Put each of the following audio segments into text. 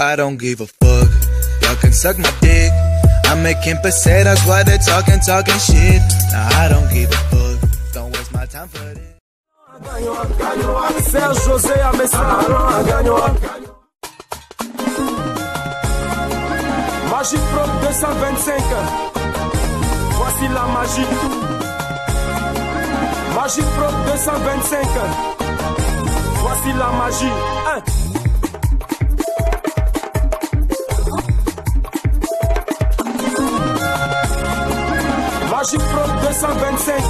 I don't give a fuck. Y'all can suck my dick. I'm making pesetas while they're talking, talking shit. Nah, I don't give a fuck. Don't waste my time for this. Gagnant. Magic Pro 225. Voici la magie. Magic Pro 225. Voici la magie. Hein. Magic Pro 225.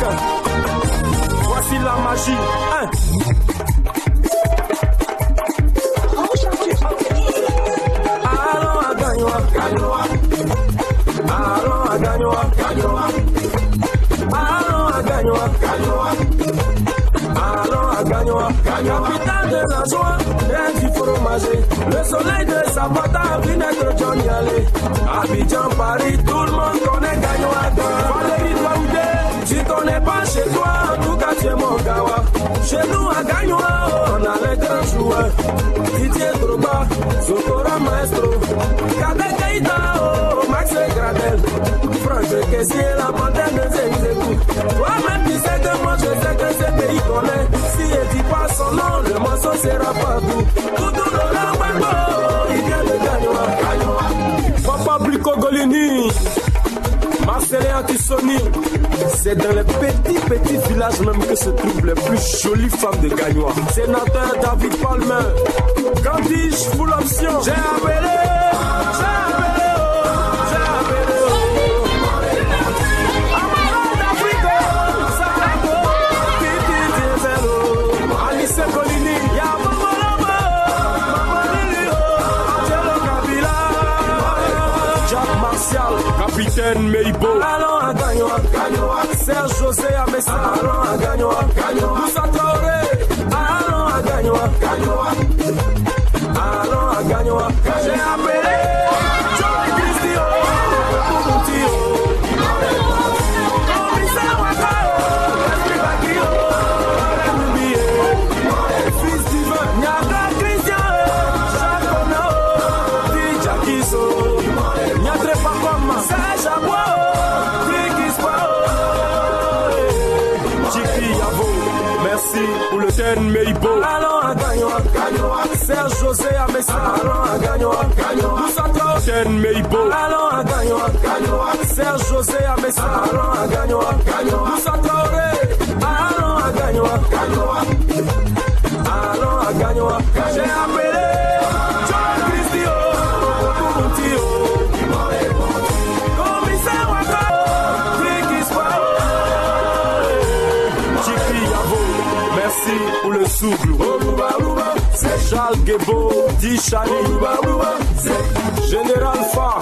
Voici la magie. Hein. Capitale de la joie, et du fromager. Le soleil de sa bata, vinaigre Johnny Allé. Abidjan, Paris, tout le monde connaît Gagnoa. Valérie Douaoudé, tu connais pas chez toi, tout cas tu es mon gawa. Chez nous à Gagnoa, on a les grands joueurs. Didier Drogba, Sokora Maestro, Kadek Keita, oh, Max Gradel, Franck Kessier, la panthère de Zenzebou. Toi-même tu sais que moi je sais que ce pays connaît. Le morceau sera partout. Tout Gbagbo, il vient de Gagnoa, Gagnoa. Papa Blico Golini. Marcelin Antissoni, c'est dans les petits petits villages même que se trouvent les plus jolies femmes de Gagnois. Sénateur David Palmer, quand dis-je full option, capitaine Meibo. Allons à Gagnoa. Serge José à Messa. Allons à Gagnoa, Gagnoa. Etienne Meibo. Serge José Amessa. Moussa Tao. Etienne Meibo. Serge José Amessa. Moussa Taoré. Le souffle. C'est Charles Guébo, dit Chali. C'est Général Fa.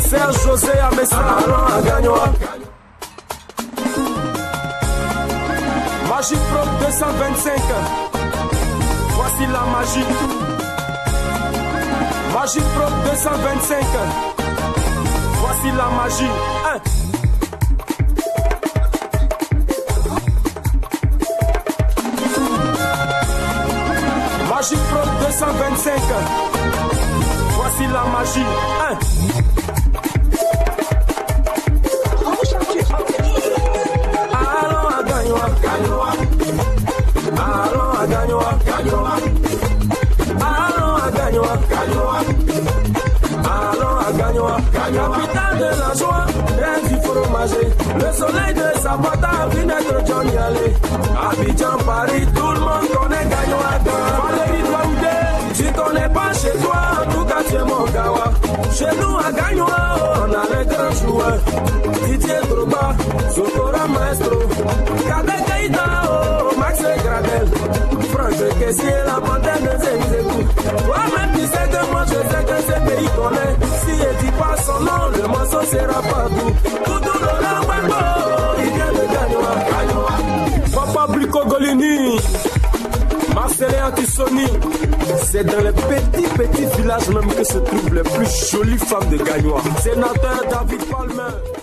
Serge José. Magic Pro 225. Voici la magie. Magic Pro 225. Voici la magie. Hein. Magic Pro 1925. Voici la magie. Allons à Gagnoa. Allons à Gagnoa. Allons à Gagnoa. Allons à Gagnoa, de la joie, rien du. Le soleil de Zapata naître Johnny Allé. Abidjan, Paris, tout le monde connaît Gagnoa. Valérie Douaoudé, tu connais pas chez gawa. Chez nous à Gagnoa, on a les grands joueurs. Didier Drogba, Sokora Maestro, Kader Keita, oh, Max Gradel, Franck Kessier, la panthère de Zenzebou. Toi-même tu sais que moi je sais que ce pays connaît. Si il dit pas son nom, le morceau sera partout. Tout le Wembo, il vient de Gagnoa, Gagnoa. Papa Blico C'est dans les petits petits villages même que se trouvent les plus jolies femmes de Gagnoa. Sénateur David Palmer.